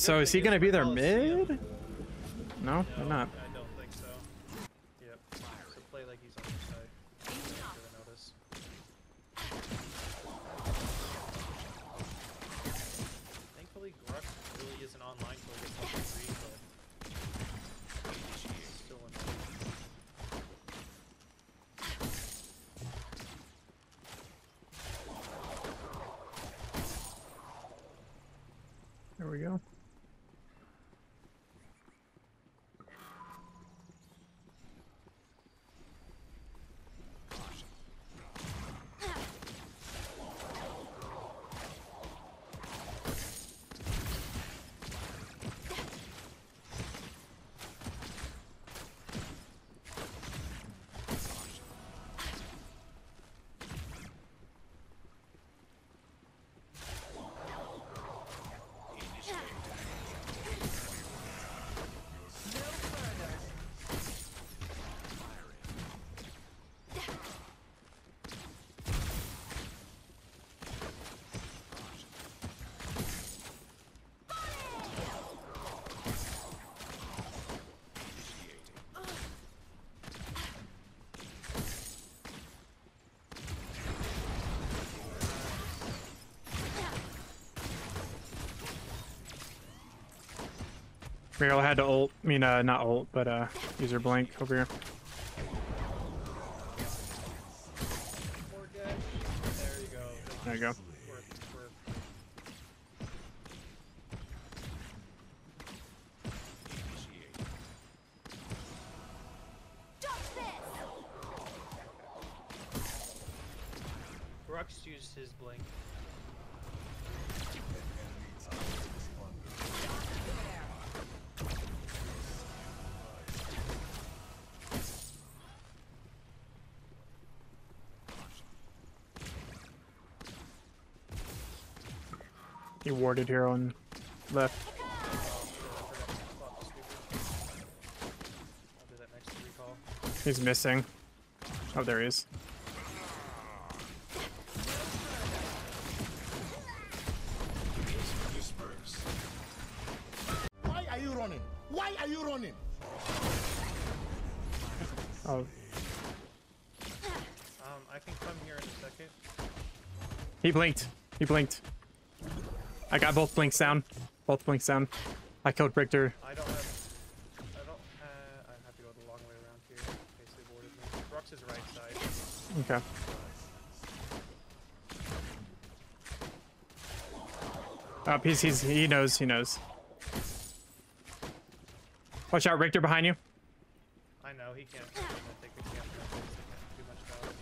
So is he gonna be their mid? No, they're not. I don't think so. Yep. So play like he's on your side. Make sure to notice. Thankfully, Grux really isn't online till he gets level 3, but... Still annoying. There we go. Muriel had to ult. I mean, uh, not ult, but uh, use her blink over here. Poor guy. There you go. There you go. Work, work. Grux used his blink. He warded here on left. Shit, I forgot to swap the sweeper. I'll do that next recall. He's missing. Oh, there he is. Why are you running? Why are you running? Oh, Um, I can come here in a second. he blinked. He blinked. I got both blinks down. Both blinks down. I killed Riktor. I don't have. I don't. Uh, I have to go the long way around here. In case they boarded me. Is right side. Okay. Oh, he's, he's, he knows, he knows. Watch out, Riktor behind you. I know he can't. He can't take a camp. He can't do much about it.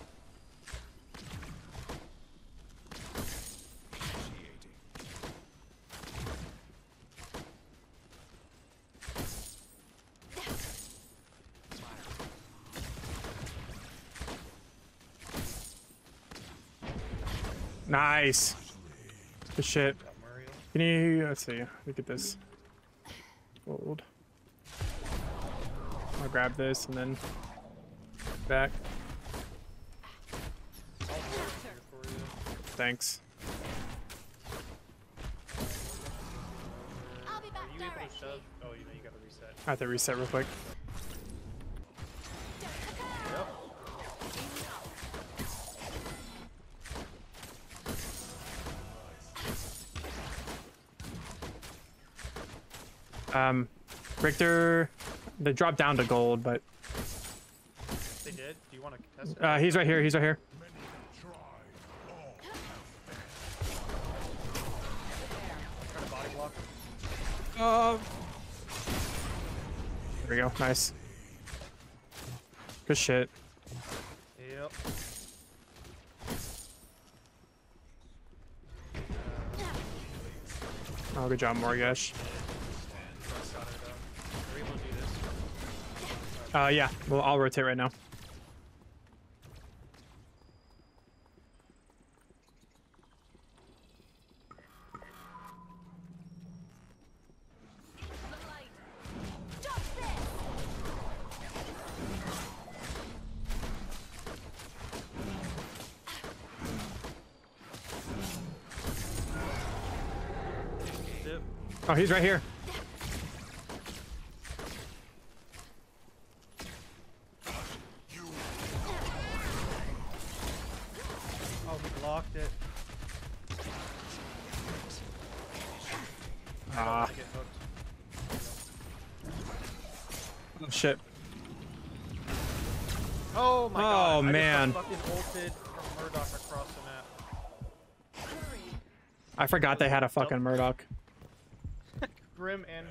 Nice. Good shit. Can you, let's see, look at this. Gold. I'll grab this and then back. I'll board here for you. Thanks. I'll be back Are you able to shove? Oh, you know you gotta reset. I have to reset real quick. Um, Riktor, they dropped down to gold, but They did. Do you want to contest it? uh, he's right here. He's right here. Try to body block. Uh, there we go. Nice. Good shit. Yep. Oh, good job, Morigesh. Brooks got it though. Are we able to do this? Uh, yeah. Well, I'll rotate right now. Oh, he's right here. Forgot they had a fucking Murdock. Grim and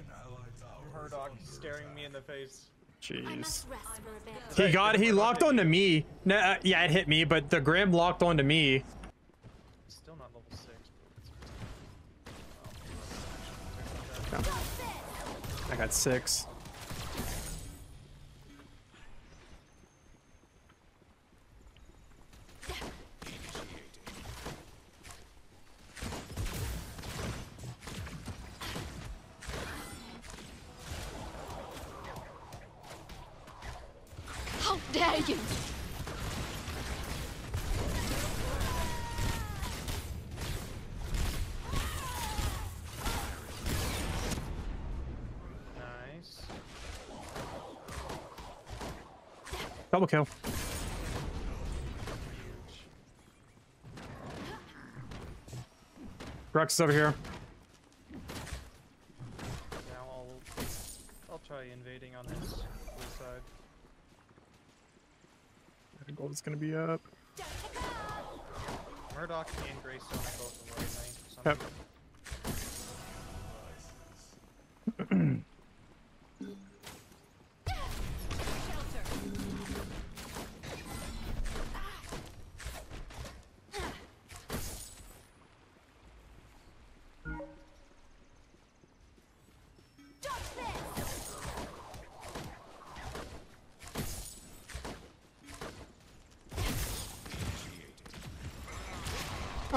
Murdock staring me in the face. Jeez. must rest for a bit. He got he locked onto me. No, uh, yeah, it hit me, but the Grim locked onto me. Still not level 6. I got six. Double kill. Rex is over here. Now I'll I'll try invading on his side. Gold is gonna be up. Murdock and Greystone are both in right lane Yep.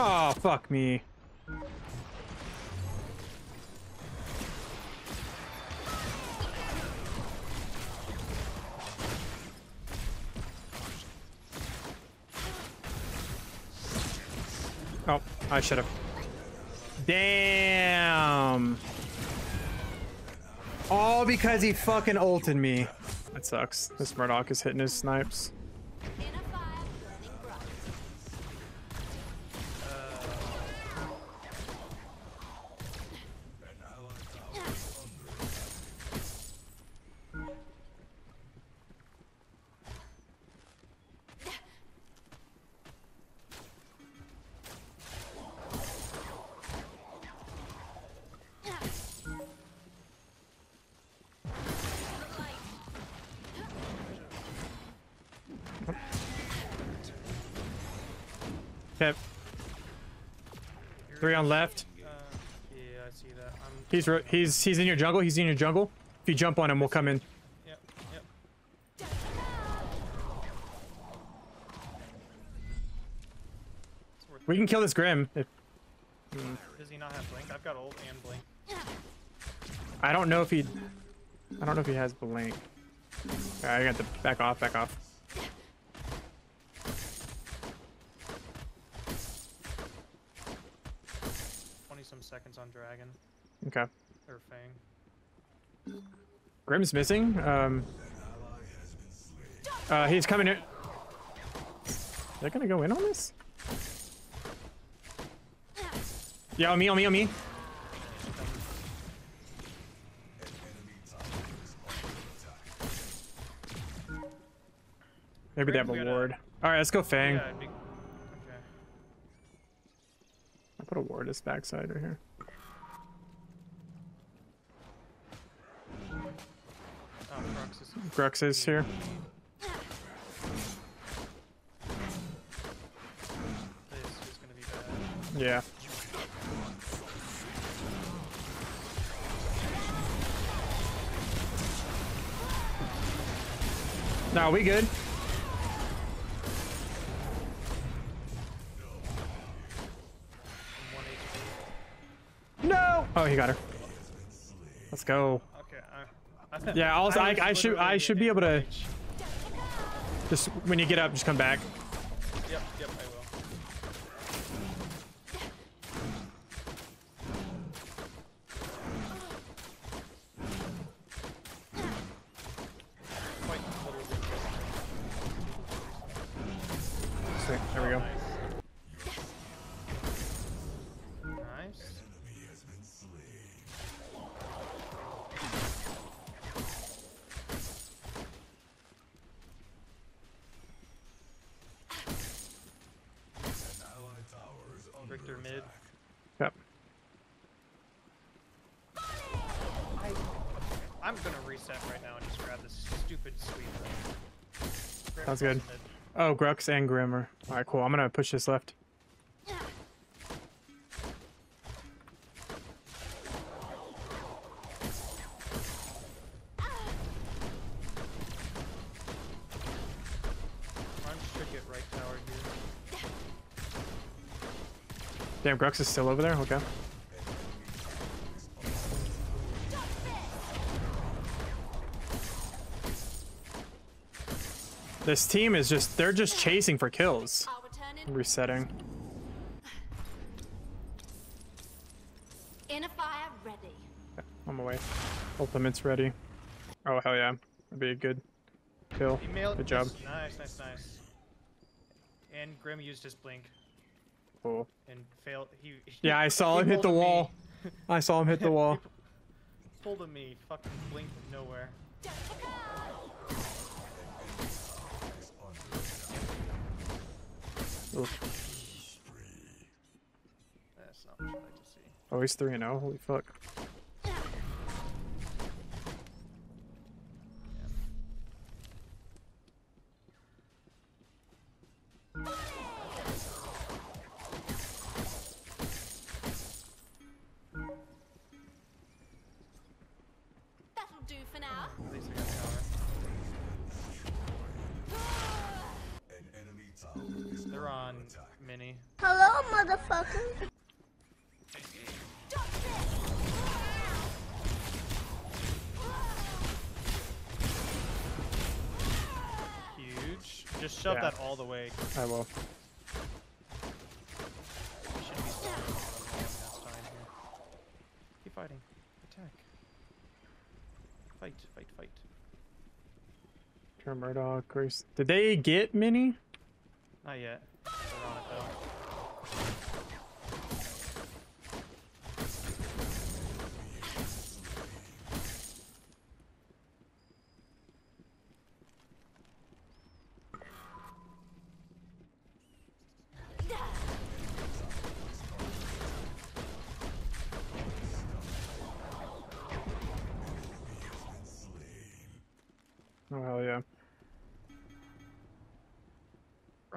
Oh, fuck me. Oh, I should have. Damn. All because he fucking ulted me. That sucks. This Murdock is hitting his snipes. Three on left. Uh, yeah, I see that. I'm He's he's he's in your jungle. He's in your jungle. If you jump on him, we'll come in. Yep, yep. We can kill this Grim. If, Does he not have blink? I've got ult and blink. I don't know if he. I don't know if he has blink. Alright, I got to back off. Back off. Twenty some seconds on Dragon Okay. or Fang. Grim's missing. Um. Uh, he's coming in. They're gonna go in on this. Yeah, on me, on me, on me. Maybe they have a ward. All right, let's go Fang. Yeah, it'd be... Okay. I'll put a ward this backside right here. Oh. Grux is here. Yeah. No, we good. Oh, he got her. Let's go. Okay, I... Yeah, I'll, I, I should I should be able to just when you get up, just come back. Yep, yep, I will. Sounds good. Oh, Grux and Grimmer. Alright, cool. I'm gonna push this left. Run should get right tower here. Damn, Grux is still over there? Okay. This team is just, they're just chasing for kills. I'll in. Resetting. Inner fire ready. On my way. Ultimate's ready. Oh, hell yeah. That'd be a good kill. Email. Good job. Nice, nice, nice. And Grim used his blink Cool. and failed. He. Yeah, I saw he him hit the pulled a me. wall. I saw him hit the wall. Pulled a me. Fucking blink nowhere. Oof. That's not what I like to see. Oh, he's 3 and 0. Holy fuck. That'll do for now. At least I got tower. They're on mini. Hello, motherfucker. Huge. Just shove Yeah. that all the way. I will. We should be starting on one last time here. Keep fighting. Attack. Fight, fight, fight. Turn Murdock. Grace. Did they get Mini? Yet.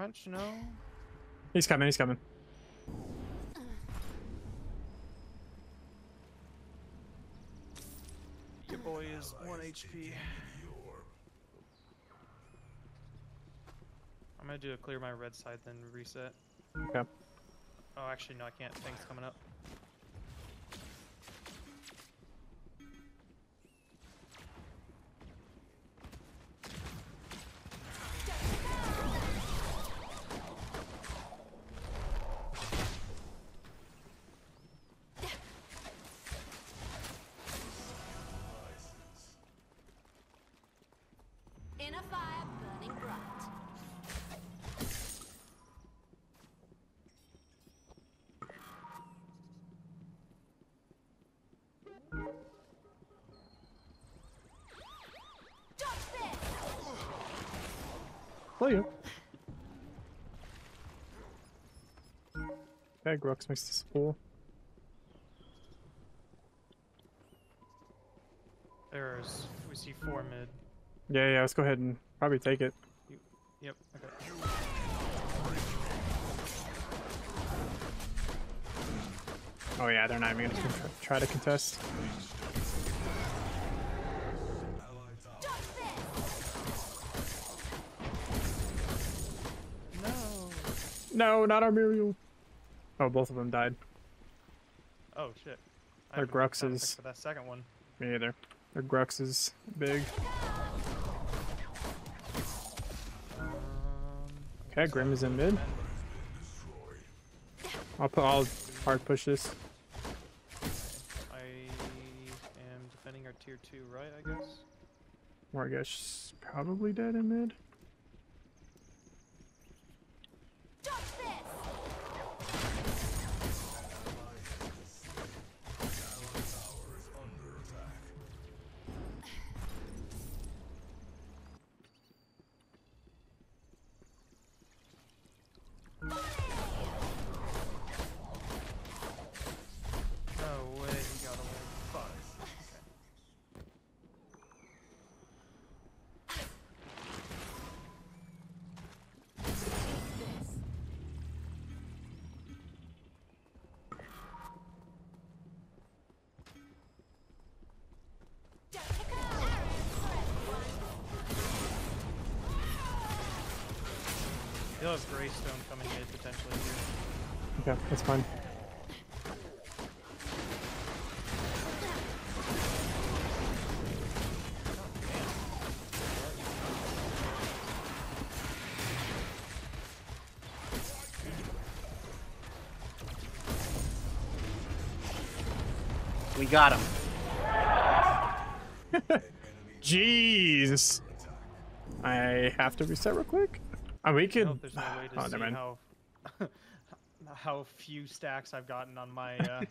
Crunch, no. He's coming. He's coming. Your boy is 1 HP. I'm gonna do a clear my red side, then reset. Okay. Oh, actually, no, I can't. Things coming up. Oh, yeah. Okay, Grux makes this pool. There's. We see four mid. Yeah, yeah, let's go ahead and probably take it. Yep. Okay. Oh, yeah, they're not even gonna try to contest. No, not our Muriel. Oh, both of them died. Oh shit. I They're haven't got sound Gruxes. For that second one. Me either. Their Grux is big. Um, Okay, Grim is in mid. I'll put. I'll hard push this. I am defending our tier two, right? I guess. Morigesh probably dead in mid. He'll have Greystone coming mid potentially here. Okay, that's fine. We got him. Jeez. I have to reset real quick. Oh, we I could. hope there's no way to oh, see how how few stacks I've gotten on my uh,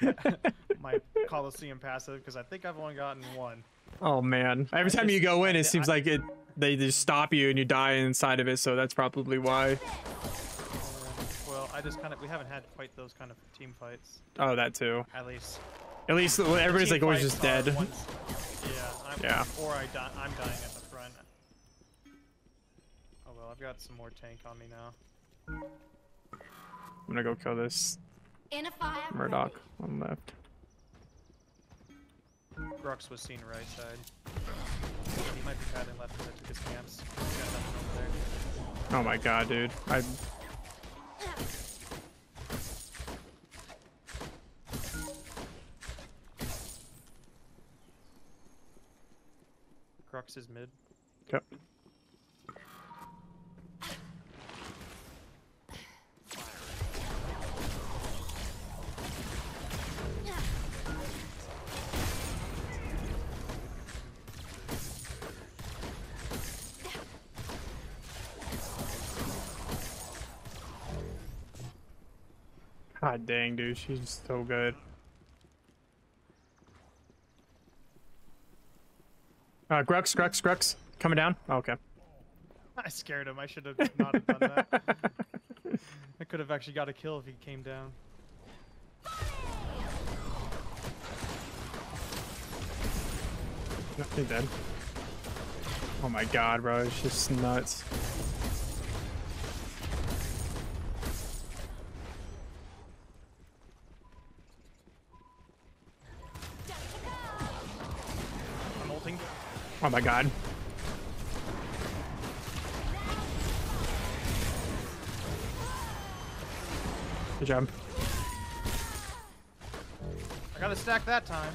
my Coliseum passive because I think I've only gotten one. Oh man! Every I time you go in, I- it seems I- like it. They just stop you and you die inside of it, so that's probably why. Well, I just kind of we haven't had quite those kind of team fights Oh, that too. at least. At least everybody's like always just dead. once- yeah, I'm, Yeah. Or I die, I'm dying I've got some more tank on me now. I'm gonna go kill this Inner fire. Murdock on left. Grux was seen right side. He might be padding left because I took his camps. Got over there. Oh my god, dude! I Grux is mid. Dang, dude, she's so good. Uh, Grux, Grux, Grux, coming down. Oh, okay. I scared him. I should have not have done that. I could have actually got a kill if he came down. No, he dead. Oh my god, bro, it's just nuts. Oh my god. Good job. I got a stack that time.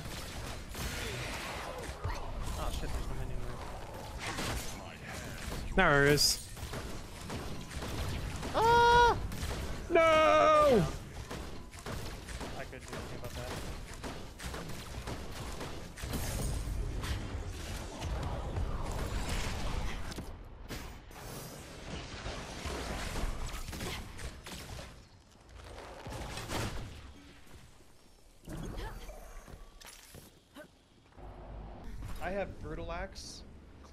Oh shit, there's no minion there. There it is. Ah! No!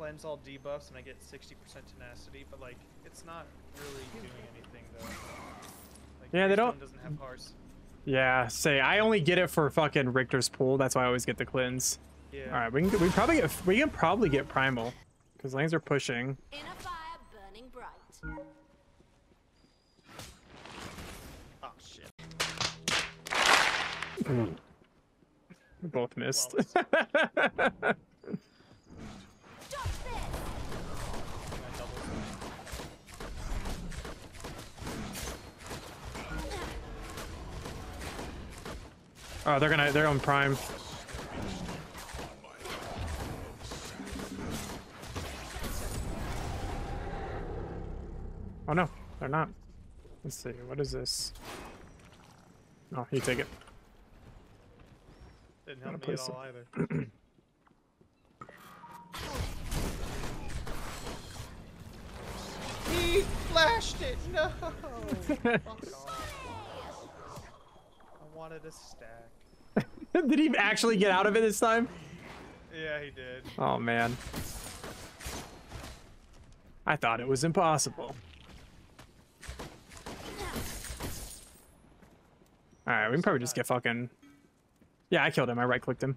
Cleanse all debuffs, and I get 60% tenacity, but like, it's not really doing anything though. Like, Yeah, they don't- doesn't have parse. Yeah, say I only get it for fucking Riktor's pool. That's why I always get the cleanse. Yeah. All right, we can we probably get we can probably get primal because lanes are pushing. Inner fire burning bright. Oh shit. We both missed. oh, they're gonna they're on prime. Oh no, they're not. Let's see, what is this? Oh, you take it. Didn't Gotta help me at some- all either. he flashed it! No! Fuck off. I wanted a stack. Did he actually get out of it this time? Yeah, he did. Oh man. I thought it was impossible. Alright, we can probably just get fucking... Yeah, I killed him. I right clicked him.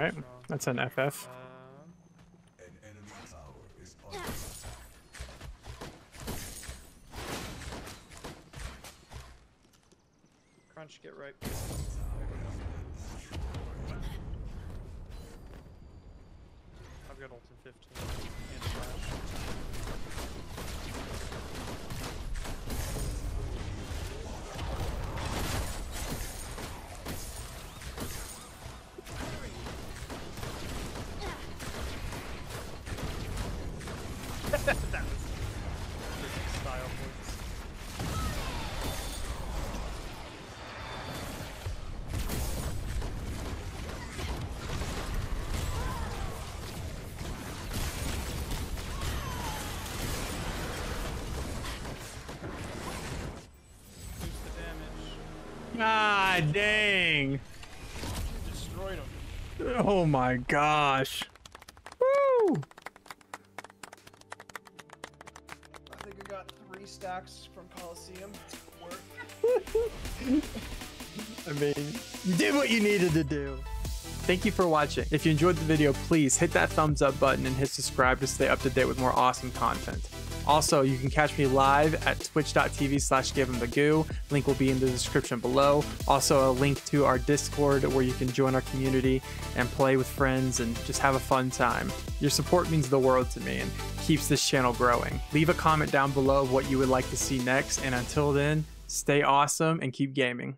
All right, that's an FF. Crunch, get right. I've got ult in 15 and flash. Ah, dang. Destroyed him. Oh my gosh. Woo! I think I got three stacks from Coliseum. I mean, you did what you needed to do. Thank you for watching. If you enjoyed the video, please hit that thumbs up button and hit subscribe to stay up to date with more awesome content. Also, you can catch me live at twitch.tv slash give the goo. Link will be in the description below. Also, a link to our Discord where you can join our community and play with friends and just have a fun time. Your support means the world to me and keeps this channel growing. Leave a comment down below what you would like to see next. And until then, stay awesome and keep gaming.